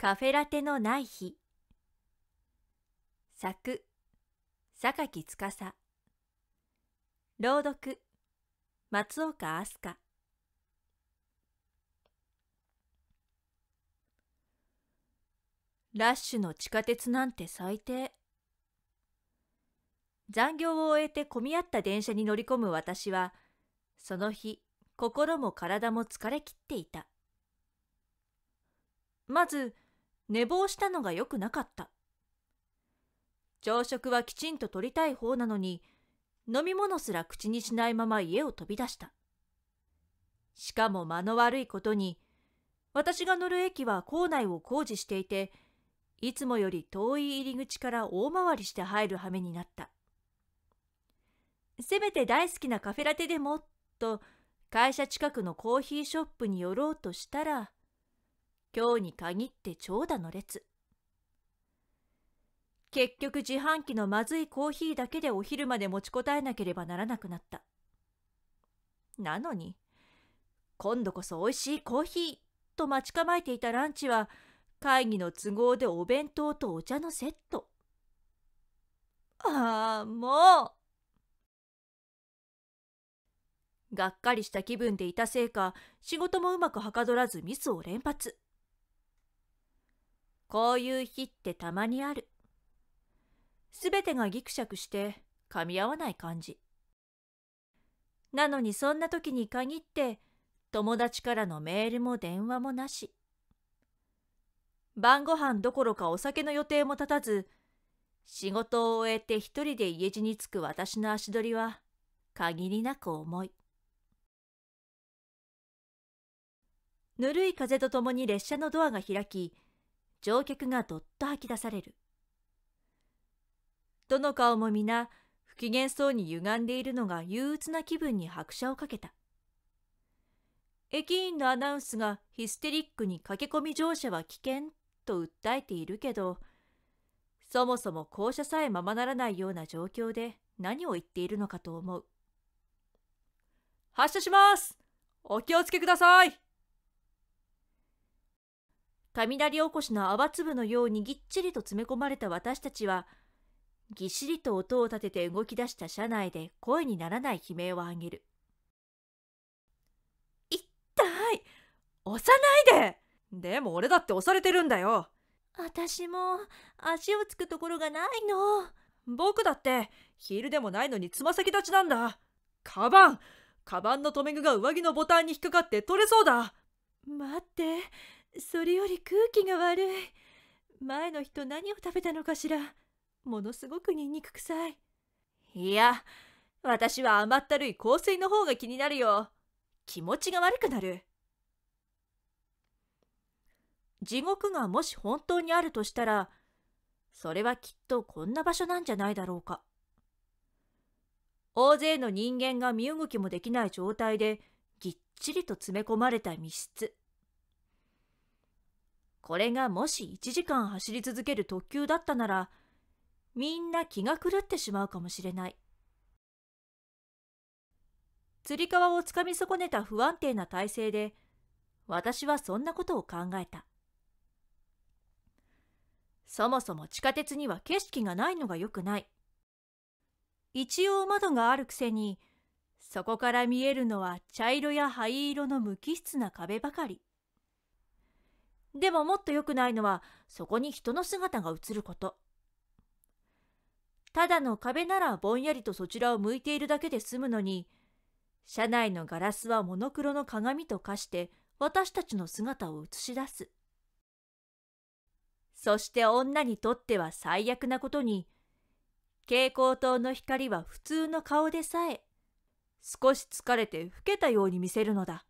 カフェラテのない日。作。榊司。朗読。松岡飛鳥ラッシュの地下鉄なんて最低。残業を終えて混み合った電車に乗り込む私はその日心も体も疲れきっていた。まず寝坊したのが良くなかった。朝食はきちんと取りたい方なのに、飲み物すら口にしないまま家を飛び出した。しかも間の悪いことに、私が乗る駅は構内を工事していて、いつもより遠い入り口から大回りして入る羽目になった。せめて大好きなカフェラテでも、と会社近くのコーヒーショップに寄ろうとしたら、今日に限って長蛇の列。結局自販機のまずいコーヒーだけでお昼まで持ちこたえなければならなくなった。なのに今度こそおいしいコーヒーと待ち構えていたランチは会議の都合でお弁当とお茶のセット。ああもう。がっかりした気分でいたせいか仕事もうまくはかどらずミスを連発。こういう日ってたまにある。すべてがギクシャクして噛み合わない感じ。なのにそんな時に限って友達からのメールも電話もなし。晩ご飯どころかお酒の予定も立たず、仕事を終えて一人で家路に着く私の足取りは限りなく重い。ぬるい風とともに列車のドアが開き、乗客がどっと吐き出される。どの顔も皆不機嫌そうに歪んでいるのが憂鬱な気分に拍車をかけた。駅員のアナウンスがヒステリックに駆け込み乗車は危険と訴えているけど、そもそも降車さえままならないような状況で何を言っているのかと思う。発車しますお気をつけください雷おこしの泡粒のようにぎっちりと詰め込まれた私たちは、ぎっしりと音を立てて動き出した車内で声にならない悲鳴を上げる。痛い押さないででも俺だって押されてるんだよ私も足をつくところがないの。僕だってヒールでもないのにつま先立ちなんだ。カバンカバンの留め具が上着のボタンに引っかかって取れそうだ待って、それより空気が悪い。前の人何を食べたのかしら。ものすごくニンニク臭い。いや、私は甘ったるい香水の方が気になるよ。気持ちが悪くなる。地獄がもし本当にあるとしたら、それはきっとこんな場所なんじゃないだろうか。大勢の人間が身動きもできない状態でぎっちりと詰め込まれた密室。これがもし1時間走り続ける特急だったなら、みんな気が狂ってしまうかもしれない。つり革をつかみ損ねた不安定な体勢で、私はそんなことを考えた。そもそも地下鉄には景色がないのがよくない。一応窓があるくせに、そこから見えるのは茶色や灰色の無機質な壁ばかり。でももっと良くないのはそこに人の姿が映ること。ただの壁ならぼんやりとそちらを向いているだけで済むのに、車内のガラスはモノクロの鏡と化して私たちの姿を映し出す。そして女にとっては最悪なことに、蛍光灯の光は普通の顔でさえ、少し疲れて老けたように見せるのだ。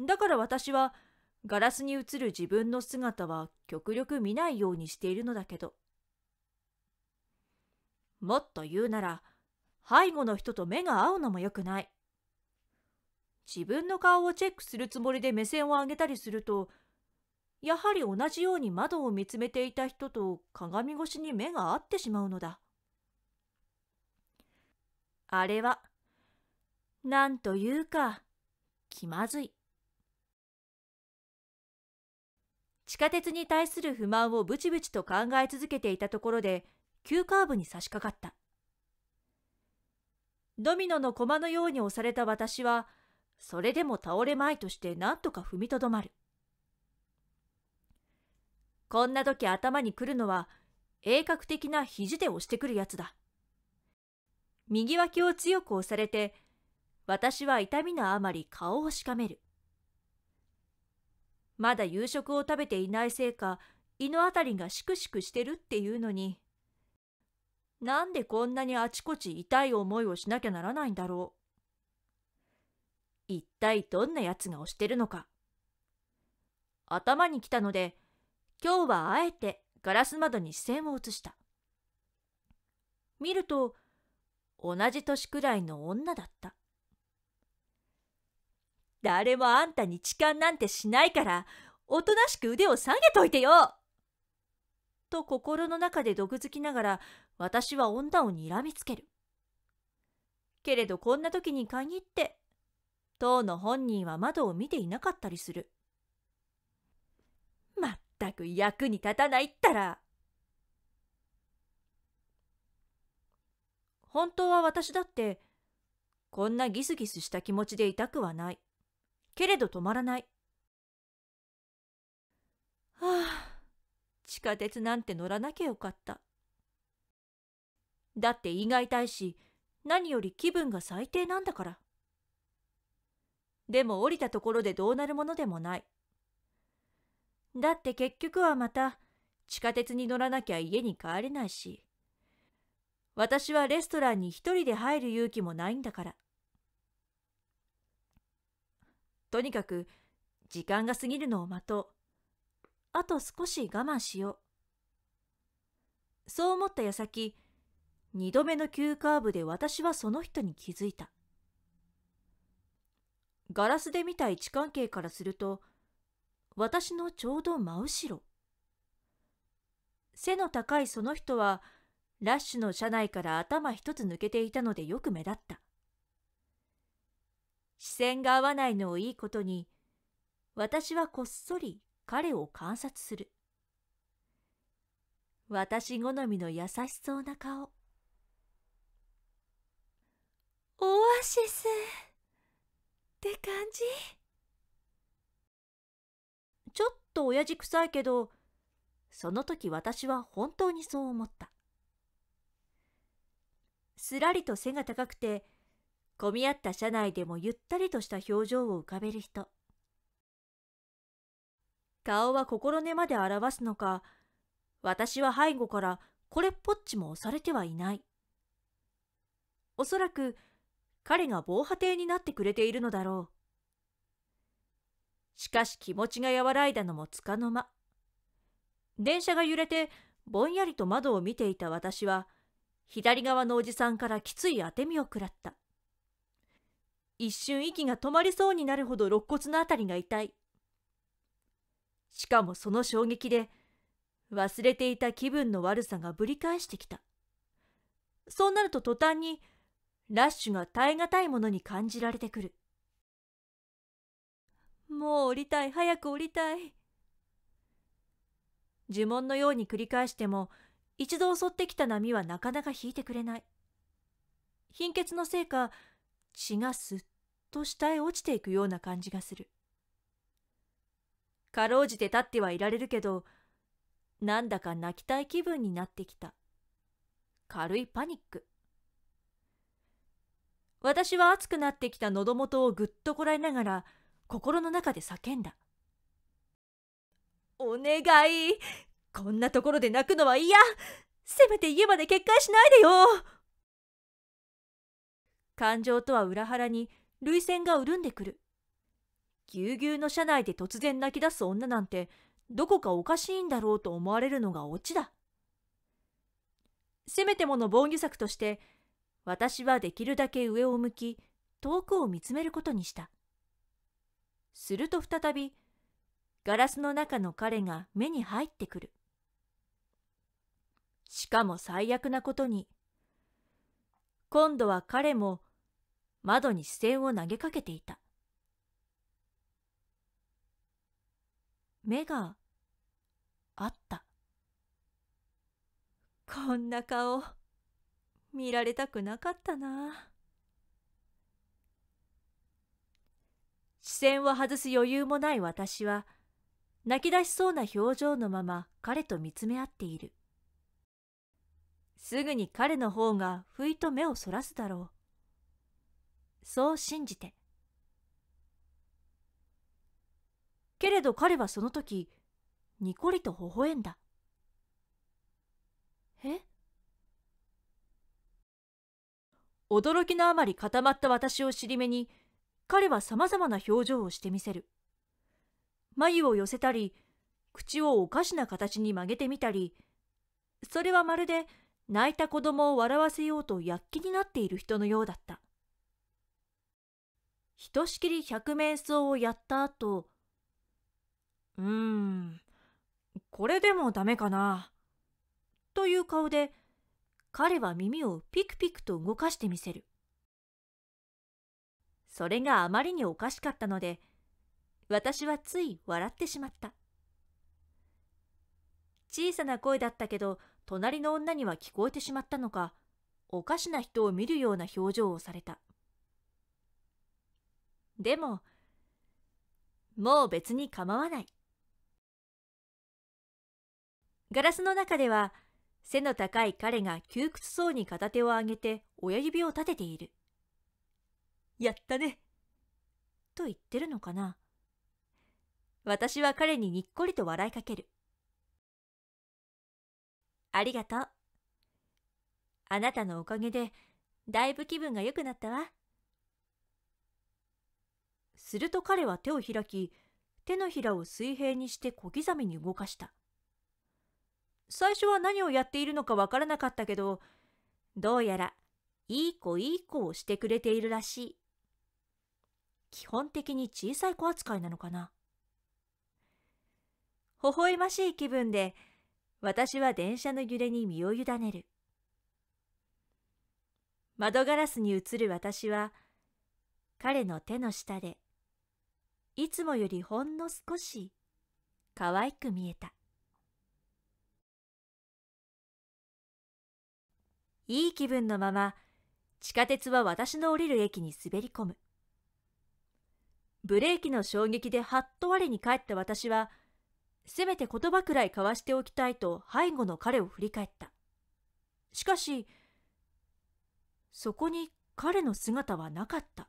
だから私はガラスに映る自分の姿は極力見ないようにしているのだけど。もっと言うなら、背後の人と目が合うのも良くない。自分の顔をチェックするつもりで目線を上げたりすると、やはり同じように窓を見つめていた人と鏡越しに目が合ってしまうのだ。あれは、なんというか、気まずい。地下鉄に対する不満をブチブチと考え続けていたところで急カーブに差し掛かった。ドミノの駒のように押された私はそれでも倒れまいとして何とか踏みとどまる。こんな時頭に来るのは鋭角的な肘で押してくるやつだ。右脇を強く押されて私は痛みのあまり顔をしかめる。まだ夕食を食べていないせいか胃のあたりがしくしくしてるっていうのに。なんでこんなにあちこち痛い思いをしなきゃならないんだろう。一体どんなやつが押してるのか。頭に来たので今日はあえてガラス窓に視線を移した。見ると同じ年くらいの女だった。誰もあんたに痴漢なんてしないから、おとなしく腕を下げといてよと心の中で毒づきながら、私は女をにらみつける。けれどこんな時に限って、当の本人は窓を見ていなかったりする。まったく役に立たないったら。本当は私だって、こんなギスギスした気持ちでいたくはない。けれど止まらない。はあ、地下鉄なんて乗らなきゃよかった。だって胃が痛いし、何より気分が最低なんだから。でも降りたところでどうなるものでもない。だって結局はまた地下鉄に乗らなきゃ家に帰れないし、私はレストランに一人で入る勇気もないんだから。とにかく時間が過ぎるのを待とう。あと少し我慢しよう。そう思った矢先、二度目の急カーブで私はその人に気づいた。ガラスで見た位置関係からすると、私のちょうど真後ろ。背の高いその人は、ラッシュの車内から頭一つ抜けていたのでよく目立った。視線が合わないのをいいことに、私はこっそり彼を観察する。私好みの優しそうな顔。オアシスって感じ？ちょっと親父臭いけど、その時私は本当にそう思った。すらりと背が高くて、混み合った車内でもゆったりとした表情を浮かべる人。顔は心根まで表すのか、私は背後からこれっぽっちも押されてはいない。おそらく彼が防波堤になってくれているのだろう。しかし気持ちが和らいだのもつかの間。電車が揺れてぼんやりと窓を見ていた私は、左側のおじさんからきつい当て身を食らった。一瞬息が止まりそうになるほど肋骨のあたりが痛い。しかもその衝撃で忘れていた気分の悪さがぶり返してきた。そうなると途端にラッシュが耐え難いものに感じられてくる。もう降りたい、早く降りたい。呪文のように繰り返しても一度襲ってきた波はなかなか引いてくれない。貧血のせいか血がすっと下へ落ちていくような感じがする。かろうじて立ってはいられるけど、なんだか泣きたい気分になってきた。軽いパニック。私は熱くなってきた喉元をぐっとこらえながら、心の中で叫んだ。お願いこんなところで泣くのは嫌せめて家まで決壊しないでよ感情とは裏腹に涙腺が潤んでくる。ぎゅうぎゅうの車内で突然泣き出す女なんてどこかおかしいんだろうと思われるのがオチだ。せめてもの防御策として私はできるだけ上を向き遠くを見つめることにした。すると再びガラスの中の彼が目に入ってくる。しかも最悪なことに今度は彼も窓に視線を投げかけていた。目があった。こんな顔見られたくなかったな。視線を外す余裕もない私は泣き出しそうな表情のまま彼と見つめ合っている。すぐに彼の方がふいと目をそらすだろう。そう信じて。けれど彼はその時にこりと微笑んだ。え？驚きのあまり固まった私を尻目に彼はさまざまな表情をしてみせる。眉を寄せたり口をおかしな形に曲げてみたりそれはまるで泣いた子供を笑わせようと躍起になっている人のようだった。ひとしきり百面相をやった後うーんこれでもダメかなという顔で彼は耳をピクピクと動かしてみせる。それがあまりにおかしかったので私はつい笑ってしまった。小さな声だったけど隣の女には聞こえてしまったのかおかしな人を見るような表情をされたでももう別に構わないガラスの中では背の高い彼が窮屈そうに片手を上げて親指を立てている。やったね。と言ってるのかな。私は彼ににっこりと笑いかける。ありがとう。あなたのおかげでだいぶ気分が良くなったわ。すると彼は手を開き、手のひらを水平にして小刻みに動かした。最初は何をやっているのかわからなかったけど、どうやらいい子いい子をしてくれているらしい。基本的に小さい子扱いなのかな。微笑ましい気分で、私は電車の揺れに身を委ねる。窓ガラスに映る私は、彼の手の下で、いつもよりほんの少し可愛く見えた。いい気分のまま地下鉄は私の降りる駅に滑り込むブレーキの衝撃ではっと我に返った私はせめて言葉くらい交わしておきたいと背後の彼を振り返ったしかしそこに彼の姿はなかった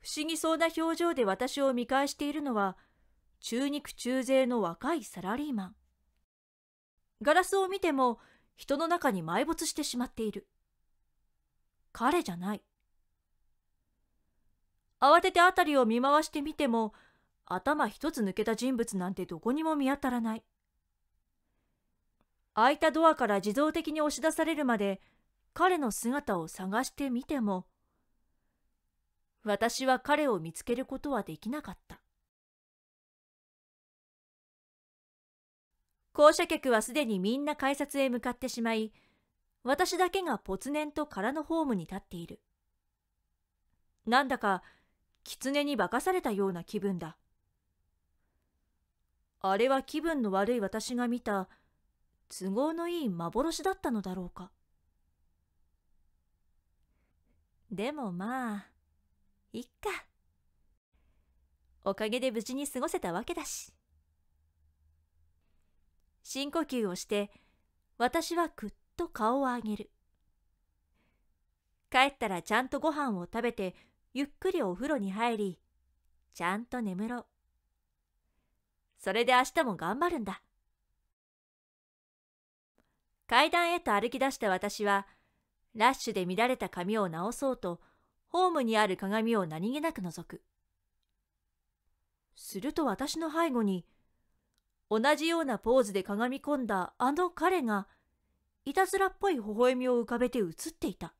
不思議そうな表情で私を見返しているのは中肉中背の若いサラリーマンガラスを見ても人の中に埋没してしまっている。彼じゃない。慌てて辺りを見回してみても頭一つ抜けた人物なんてどこにも見当たらない。開いたドアから自動的に押し出されるまで彼の姿を探してみても私は彼を見つけることはできなかった。降車客はすでにみんな改札へ向かってしまい、私だけがぽつねんと空のホームに立っている。なんだか、狐に化かされたような気分だ。あれは気分の悪い私が見た、都合のいい幻だったのだろうか。でもまあ、いっか。おかげで無事に過ごせたわけだし。深呼吸をして私はくっと顔を上げる帰ったらちゃんとご飯を食べてゆっくりお風呂に入りちゃんと眠ろうそれで明日も頑張るんだ。階段へと歩き出した私はラッシュで乱れた髪を直そうとホームにある鏡を何気なく覗く。すると私の背後に同じようなポーズでかがみ込んだあの彼がいたずらっぽい微笑みを浮かべて映っていた。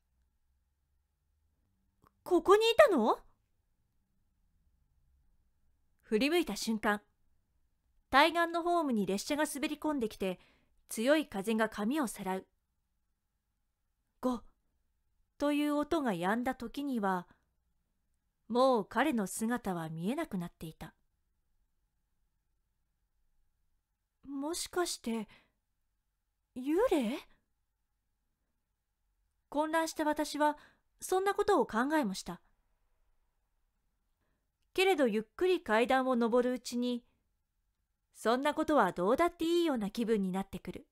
ここにいたの？振り向いた瞬間対岸のホームに列車が滑り込んできて強い風が髪をさらう。ゴという音が止んだ時にはもう彼の姿は見えなくなっていた。もしかして幽霊？混乱した私はそんなことを考えましたけれどゆっくり階段を上るうちにそんなことはどうだっていいような気分になってくる。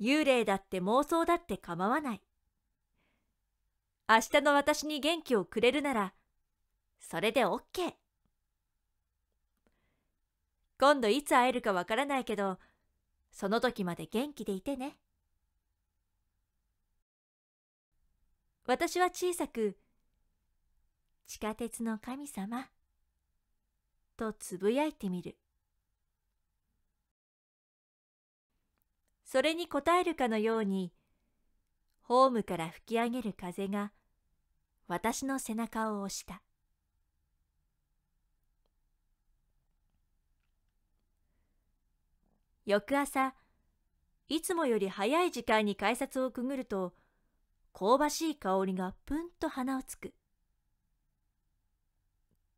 幽霊だって妄想だって構わない。明日の私に元気をくれるならそれで OK 今度いつ会えるかわからないけどその時まで元気でいてね。私は小さく「地下鉄の神様」とつぶやいてみる。それに応えるかのようにホームから吹き上げる風が私の背中を押した。翌朝いつもより早い時間に改札をくぐると香ばしい香りがぷんと鼻をつく。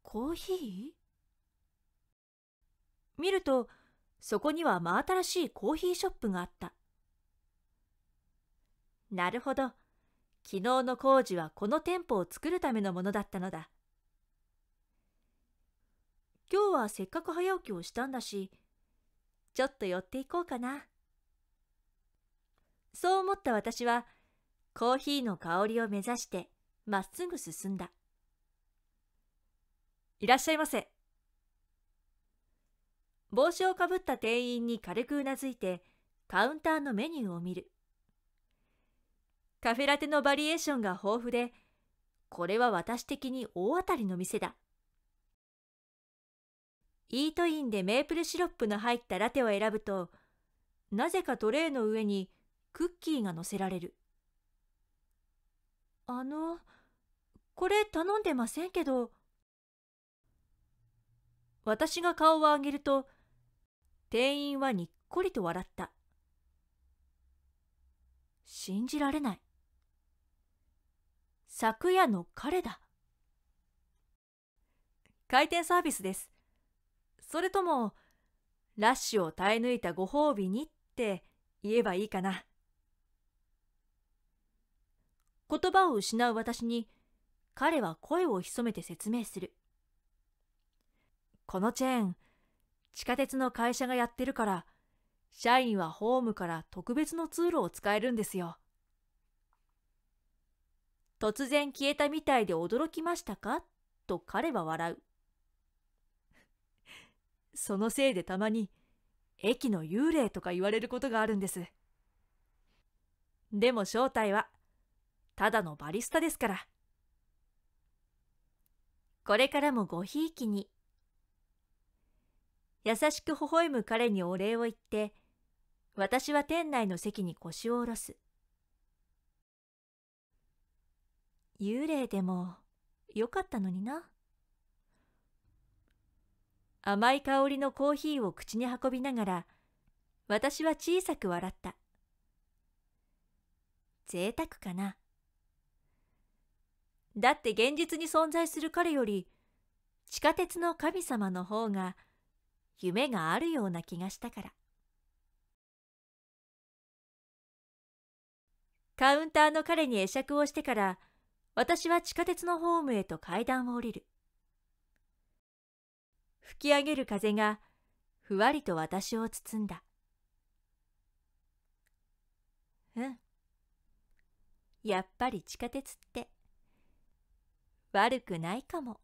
コーヒー？見るとそこには真新しいコーヒーショップがあった。なるほど。昨日の工事はこの店舗を作るためのものだったのだ。今日はせっかく早起きをしたんだしちょっと寄っていこうかな。そう思った私はコーヒーの香りを目指してまっすぐ進んだ。いらっしゃいませ。帽子をかぶった店員に軽くうなずいてカウンターのメニューを見る。カフェラテのバリエーションが豊富でこれは私的に大当たりの店だ。イートインでメープルシロップの入ったラテを選ぶとなぜかトレーの上にクッキーが乗せられる。あのこれ頼んでませんけど。私が顔を上げると店員はにっこりと笑った。信じられない。昨夜の彼だ。開店サービスです。それともラッシュを耐え抜いたご褒美にって言えばいいかな。言葉を失う私に彼は声を潜めて説明する。このチェーン地下鉄の会社がやってるから社員はホームから特別の通路を使えるんですよ突然消えたみたいで驚きましたか？と彼は笑う そのせいでたまに駅の幽霊とか言われることがあるんです。でも正体はただのバリスタですから。これからもごひいきに。優しく微笑む彼にお礼を言って、私は店内の席に腰を下ろす。幽霊でもよかったのにな。甘い香りのコーヒーを口に運びながら私は小さく笑った贅沢かなだって現実に存在する彼より地下鉄の神様の方が夢があるような気がしたから。カウンターの彼に会釈をしてから私は地下鉄のホームへと階段を降りる。吹き上げる風がふわりと私を包んだ。うん。やっぱり地下鉄って悪くないかも。